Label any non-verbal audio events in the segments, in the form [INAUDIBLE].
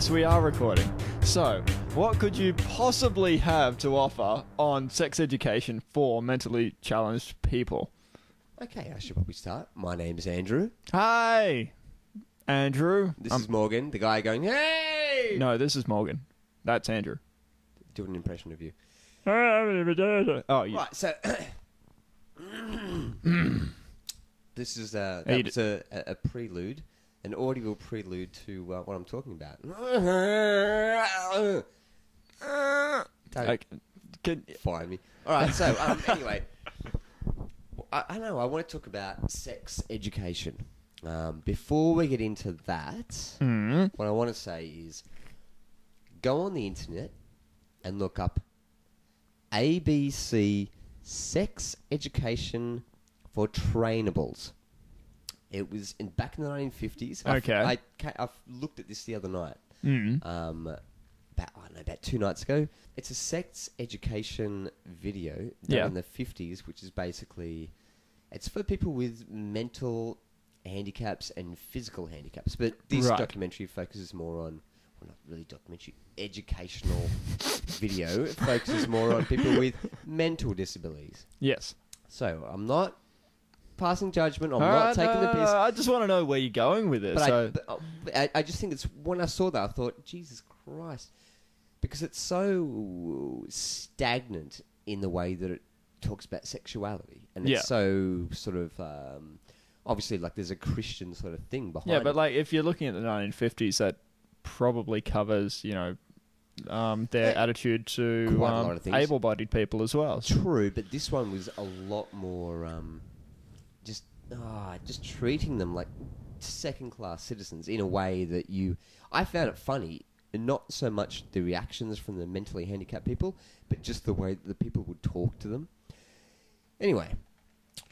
Yes, we are recording. So, what could you possibly have to offer on sex education for mentally challenged people? Okay, I should probably start. My name is Andrew. Hi, Andrew. This Um, is Morgan, the guy going, hey! no, this is Morgan. That's Andrew. Do an impression of you. Oh, yeah. Right, so. [CLEARS THROAT] this is uh, Eat that was a, a, a prelude, an audio prelude to uh, what I'm talking about. Don't Okay. Can, fire me. All right, so um, [LAUGHS] anyway, I, I know. I want to talk about sex education. Um, before we get into that, Hmm. what I want to say is go on the internet and look up ABC Sex Education for Trainables. It was in back in the 1950s. I've- Okay. I, ca- I've looked at this the other night. Mm. Um, about, I don't know, about two nights ago. It's a sex education video done Yeah. in the 50s, which is basically it's for people with mental handicaps and physical handicaps. But this Right. documentary focuses more on, well, not really documentary, educational [LAUGHS] video. It focuses more on people with mental disabilities. Yes. So I'm not passing judgment. I'm All not right, taking no, the no, piss. no, I just want to know where you're going with it. But, so, I, but, uh, I, I just think it's when I saw that I thought, Jesus Christ, because it's so stagnant in the way that it talks about sexuality, and Yeah. it's so sort of um, obviously like there's a Christian sort of thing behind. It. Yeah, but it. like if you're looking at the 1950s, that probably covers, you know, um, their Yeah. attitude to Quite a lot um, of things. able-bodied people as well. true, but this one was a lot more um, just ah, just treating them like second-class citizens in a way that you. I found it funny. Not so much the reactions from the mentally handicapped people, but just the way that the people would talk to them. Anyway,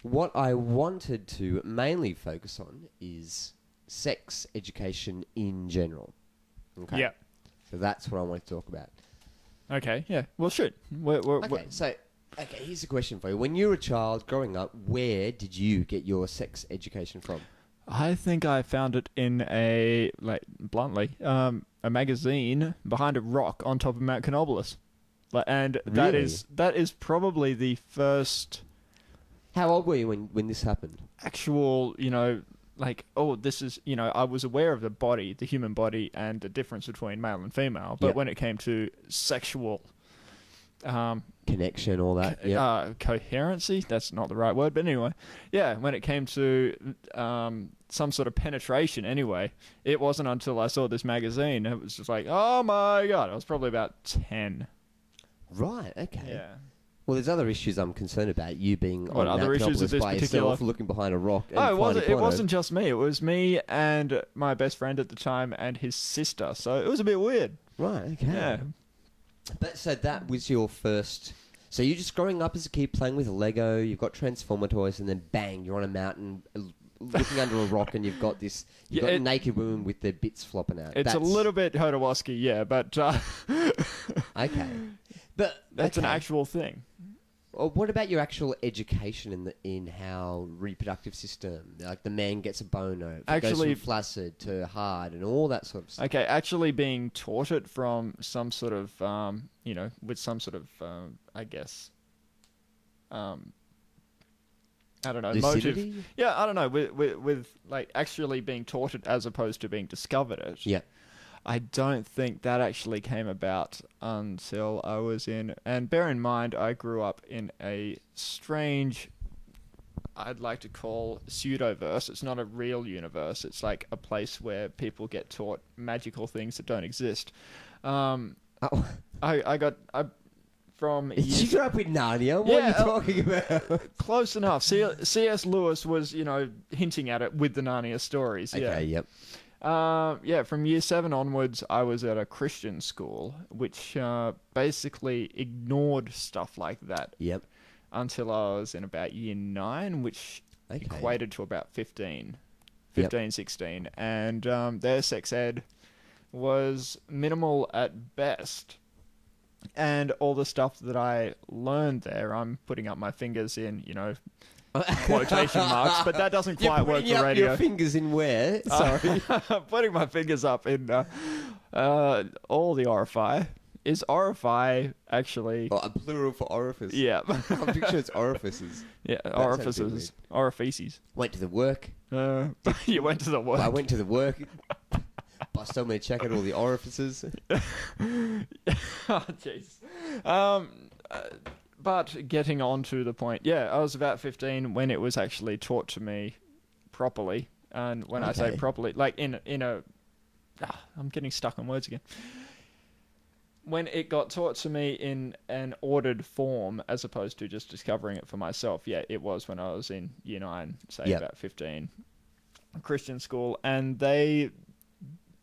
what I wanted to mainly focus on is sex education in general. Okay. Yeah. So that's what I want to talk about. Okay. Yeah. Well, shoot. We're, we're, Okay, we're- so okay, here's a question for you. When you were a child growing up, where did you get your sex education from? I think I found it in a like bluntly um, a magazine behind a rock on top of Mount Canobolas. Like, and that Really? is that is probably the first How old were you when, when this happened? actual, you know, like oh, this is you know, I was aware of the body, the human body, and the difference between male and female. But when it came to sexual um, Connection, all that. co- Yeah. uh, coherency. That's not the right word, but anyway, yeah. When it came to um, some sort of penetration, anyway, it wasn't until I saw this magazine. It was just like, oh my god! I was probably about ten. right. Okay. Yeah. Well, there's other issues I'm concerned about. You being What, on other issues Canobolas this by particular- yourself, looking behind a rock. Oh, it wasn't. It wasn't just me. It was me and my best friend at the time and his sister. So it was a bit weird. Right. Okay. Yeah. But so that was your first. So you're just growing up as a kid playing with Lego. You've got Transformer toys, and then bang, you're on a mountain, uh, looking under a [LAUGHS] rock, and you've got this. You've Yeah, got it- naked women with their bits flopping out. It's a little bit Hodawaski, yeah, but uh, [LAUGHS] okay. But that's an actual thing. Well, what about your actual education in the in how reproductive system, like the man gets a boner, it goes Actually- from flaccid to hard, and all that sort of stuff. Okay, actually being taught it from some sort of, um, you know, with some sort of, um, I guess, um, I don't know, motive. Yeah, I don't know, with, with, with like actually being taught it as opposed to being discovered it. Yeah. I don't think that actually came about until I was in. And bear in mind, I grew up in a strange, I'd like to call pseudoverse. It's not a real universe. It's like a place where people get taught magical things that don't exist. Um, Oh, I I got I from did [LAUGHS] you grow up with Narnia? What Yeah, are you uh, talking about? [LAUGHS] close enough. C.S. Lewis was you know hinting at it with the Narnia stories. Yeah. yep. Um, yeah, from year seven onwards, I was at a Christian school, which uh, basically ignored stuff like that Yep. until I was in about year nine, which Okay. equated to about 15, Yep. 15 16. And um, their sex ed was minimal at best. And all the stuff that I learned there, I'm putting up my fingers in, you know, quotation [LAUGHS] marks, but that doesn't quite work for radio. Your fingers in where? Sorry, Uh, Sorry. [LAUGHS] putting my fingers up in uh, Uh, all the orify. Is orify actually? Oh, a plural for orifice. Yeah. [LAUGHS] I'm pretty sure it's orifices. yeah, bit orifices. Orifices. Went to the work. Uh, you went to the work. I went to the work. Boss told me to check out all the orifices. [LAUGHS] oh, jeez. Um, uh, but getting on to the point, yeah, I was about 15 when it was actually taught to me properly. And when I say properly, like in in a, ah, I'm getting stuck on words again. When it got taught to me in an ordered form, as opposed to just discovering it for myself, yeah, it was when I was in year nine, say Yep. about 15, Christian school, and they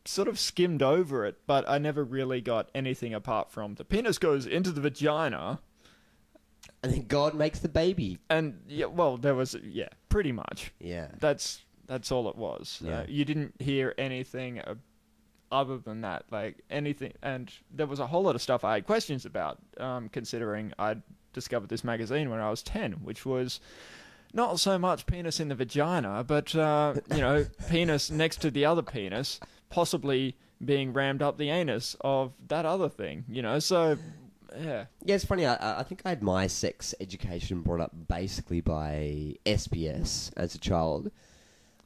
sort of skimmed over it, but I never really got anything apart from the penis goes into the vagina, And then God makes the baby. and yeah, well, there was yeah, pretty much. Yeah. That's that's all it was. Yeah. Uh, you didn't hear anything uh, other than that, like anything, and there was a whole lot of stuff I had questions about, um, considering I'd discovered this magazine when I was ten, which was. Not so much penis in the vagina, but uh, you know, [LAUGHS] penis next to the other penis, possibly being rammed up the anus of that other thing. You know, so yeah, Yeah, it's funny. I, I think I had my sex education brought up basically by SBS as a child.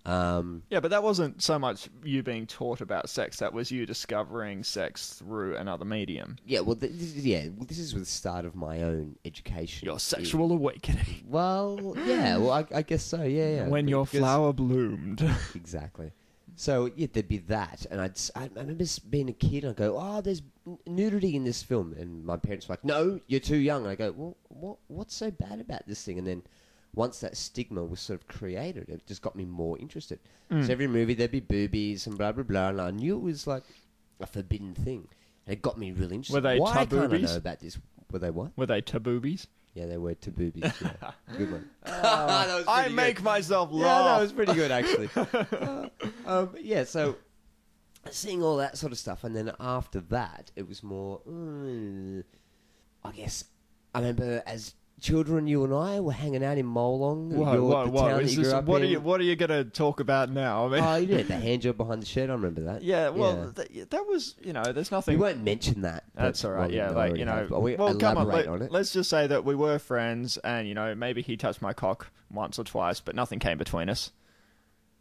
Um, Yeah, but that wasn't so much you being taught about sex. That was you discovering sex through another medium. yeah, well, th- this is, yeah, well, this is with the start of my own education. Your sexual awakening. Well, yeah, well, I, I guess so. Yeah, yeah. when your Because- flower bloomed. Exactly. So yeah, there'd be that, and I'd I, I remember being a kid. and I go, "Oh, there's nudity in this film," and my parents were like, "No, you're too young." And I go, "Well, what what's so bad about this thing?" And then once that stigma was sort of created, it just got me more interested. Mm. So every movie there'd be boobies and blah blah blah, and I knew it was like a forbidden thing. And it got me really interested. Were they Why can't I know about this? Were they what? Were they taboobies? Yeah, they were taboobies. Yeah. [LAUGHS] good one. [LAUGHS] I pretty make good. myself Yeah, that was pretty good actually. [LAUGHS] Uh, um, yeah, so seeing all that sort of stuff, and then after that, it was more. mm, I guess I remember as children, you and I were hanging out in Molong, Whoa, whoa, whoa! town Is that you this- what in. are you What are you gonna talk about now? I mean, Oh, you did the [LAUGHS] hand job behind the shed. I remember that. yeah. Well, Yeah. th- that was you know. There's nothing. we won't mention that. That's all right. Yeah, like you know. have, we well, come on. Let, on it. Let's just say that we were friends, and you know, maybe he touched my cock once or twice, but nothing came between us.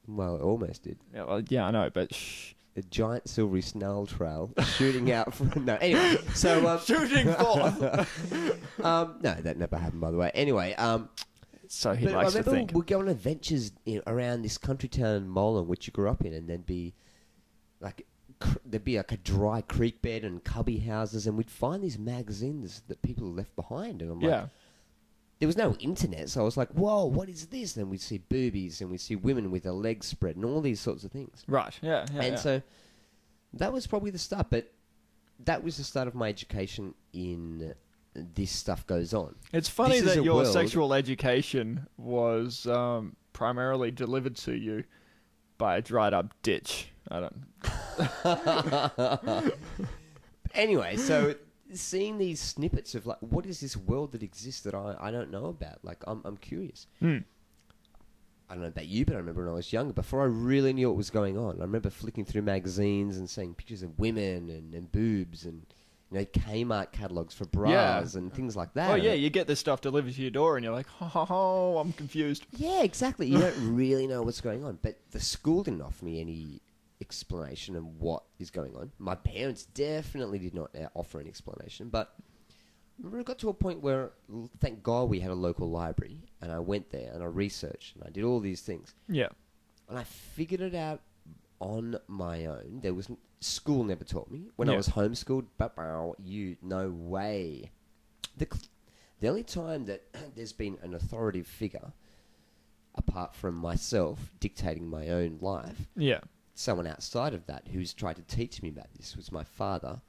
Well, it almost did. Yeah, well, yeah, I know, but shh. A giant silvery snail trail shooting [LAUGHS] out from no. Anyway, [LAUGHS] so um, shooting forth. [LAUGHS] um, no, that never happened, by the way. Anyway, um, so he but likes I to think. we'd go on adventures in, around this country town in Molong, which you grew up in, and there'd be like cr- there'd be like a dry creek bed and cubby houses, and we'd find these magazines that people left behind, and I'm like, Yeah, there was no internet, so I was like, whoa, what is this? And we'd see boobies, and we'd see women with their legs spread, and all these sorts of things. right. Yeah, yeah. and yeah. so that was probably the start, but that was the start of my education in this stuff goes on. It's funny This that your world- sexual education was um, primarily delivered to you by a dried up ditch. I don't. [LAUGHS] [LAUGHS] anyway, so seeing these snippets of like, what is this world that exists that I, I don't know about? Like, I'm, I'm curious. Hmm. I don't know about you, but I remember when I was younger, before I really knew what was going on, I remember flicking through magazines and seeing pictures of women and, and boobs and, you know, Kmart catalogs for bras and things like that. Oh yeah, you get this stuff delivered to your door, and you're like, ho ho, I'm confused. Yeah, exactly. You don't really know what's going on. But the school didn't offer me any explanation of what is going on. My parents definitely did not uh, offer an explanation. But remember it got to a point where, thank God, we had a local library, and I went there and I researched and I did all these things, Yeah. and I figured it out on my own. There was school never taught me when I was homeschooled. But you no way. The cl- the only time that [CLEARS THROAT] there's been an authoritative figure, apart from myself dictating my own life, Yeah. Someone outside of that who's tried to teach me about this was my father.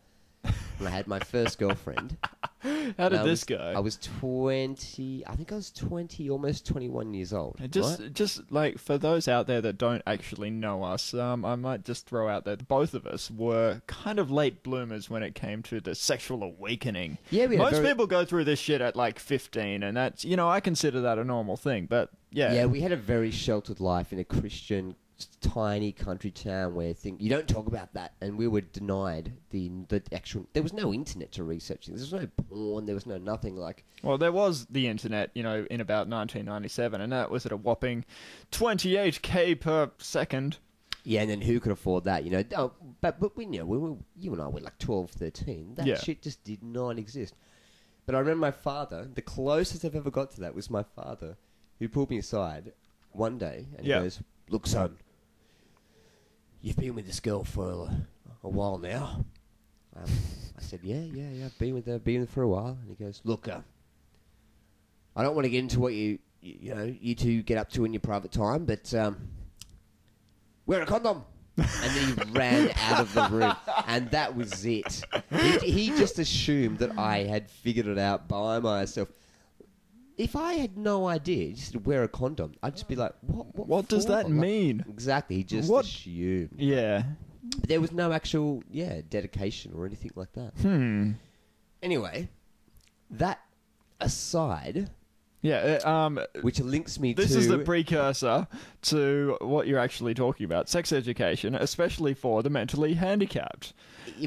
when I had my first girlfriend. [LAUGHS] How did this was- go? I was 20, I think I was 20, almost 21 years old. Uh, Just, right? just like for those out there that don't actually know us, um, I might just throw out that both of us were kind of late bloomers when it came to the sexual awakening. Yeah, we Most very- people go through this shit at like 15, and that's you know I consider that a normal thing. But yeah, Yeah, we had a very sheltered life in a Christian tiny country town where think you don't talk about that, and we were denied the the actual. There was no internet to research. There was no porn. There was no nothing like. Well, there was the internet, you know, in about 1997, and that was at a whopping 28k per second. Yeah, and then who could afford that? You know, oh, but but we you know we were, you and I were like 12, 13. That Yeah. shit just did not exist. But I remember my father. The closest I've ever got to that was my father, who pulled me aside one day and Yeah. goes, "Look, son, you've been with this girl for a, a while now." Um, I said, "Yeah, yeah, yeah. I've been with her, been with her for a while." And he goes, "Look, uh, I don't want to get into what you, you you know you two get up to in your private time, but um, wear a condom." and then he ran out of the room, and that was it. He, he just assumed that I had figured it out by myself. If I had no idea, just to wear a condom, I'd just be like, "What? What, What does for?" that Like, mean? exactly, he just What- assumed. Yeah. But there was no actual, yeah, dedication or anything like that. Hmm. Anyway, that aside, Yeah. uh, Um. which links me to This to is the precursor to what you're actually talking about: sex education, especially for the mentally handicapped.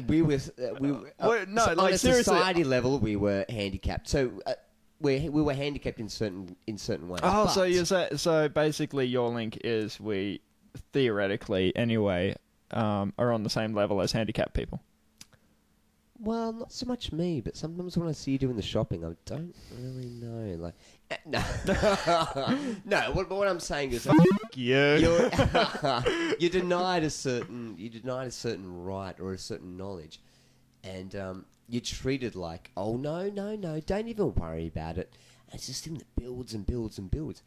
we were uh, we were, uh, no, so like, on a seriously- society level we were handicapped so uh, we we were handicapped in certain in certain ways Oh, so you say so? Basically, your link is we theoretically, anyway, um, are on the same level as handicapped people. well not so much me but sometimes when I see you doing the shopping I don't really know like eh, no [LAUGHS] no what, what I'm saying is Yeah. you're, [LAUGHS] [LAUGHS] you're denied a certain you're denied a certain right or a certain knowledge, and um, you're treated like oh no no no don't even worry about it. And it's this thing that builds and builds and builds.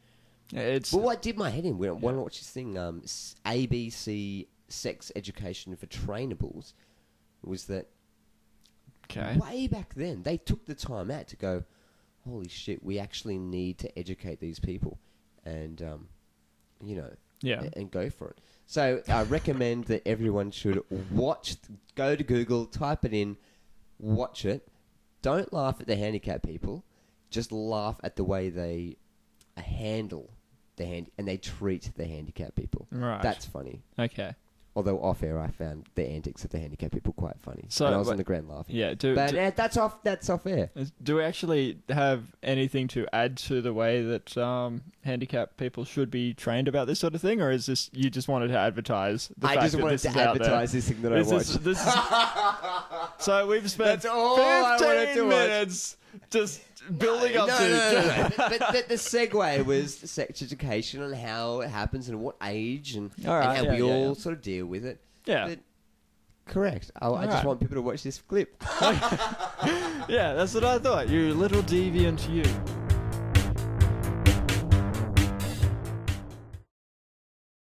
It's Well, what did my head in when, when I watched this thing, um, ABC Sex Education for Trainables, was that okay. way back then they took the time out to go, holy shit, we actually need to educate these people, and um, you know, Yeah. a- and go for it. So I recommend that everyone should watch, go to Google, type it in, watch it. Don't laugh at the handicapped people, just laugh at the way they handle the hand and they treat the handicapped people. Right. That's funny. okay. Although off air, I found the antics of the handicapped people quite funny. So, and I was on the ground laughing. Yeah. Do, But do, uh, that's off. That's off air. do we actually have anything to add to the way that um, handicapped people should be trained about this sort of thing, or is this you just wanted to advertise? The I fact just that wanted this to is out there? advertise this thing that I This watched. is, this is, [LAUGHS] so we've spent That's all I 15 wanted to watch. minutes just building up no, to. No, no, no. [LAUGHS] but but the, the segue was sex education and how it happens and what age and, right, and how yeah, we yeah, all yeah. sort of deal with it. Yeah. But, correct. I, I just want people to watch this clip. [LAUGHS] yeah, that's what I thought. You little deviant, you.